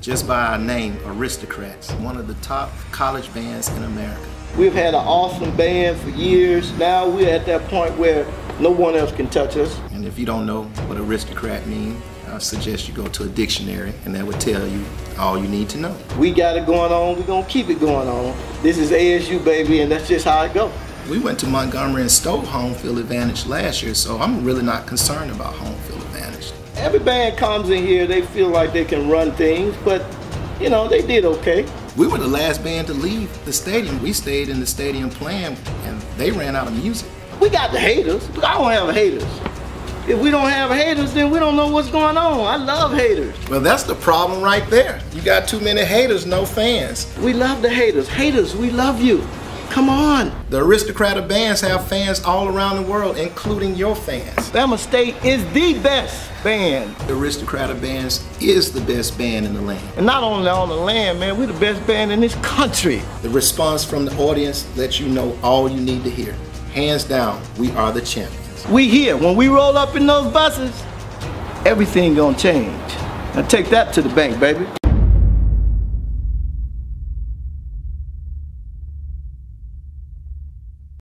just by our name, Aristocrats, one of the top college bands in America. We've had an awesome band for years. Now we're at that point where no one else can touch us. And if you don't know what aristocrat means, I suggest you go to a dictionary and that would tell you all you need to know. We got it going on, we're gonna keep it going on. This is ASU baby and that's just how it goes. We went to Montgomery and stole home field advantage last year, so I'm really not concerned about home field advantage. Every band comes in here, they feel like they can run things, but you know, they did okay. We were the last band to leave the stadium. We stayed in the stadium playing and they ran out of music. We got the haters, but I don't have haters. If we don't have haters, then we don't know what's going on. I love haters. Well, that's the problem right there. You got too many haters, no fans. We love the haters. Haters, we love you. Come on. The aristocrat of bands have fans all around the world, including your fans. Bama State is the best band. The aristocrat of bands is the best band in the land. And not only on the land, man, we're the best band in this country. The response from the audience lets you know all you need to hear. Hands down, we are the champions. We here. When we roll up in those buses, everything gonna change. Now take that to the bank, baby.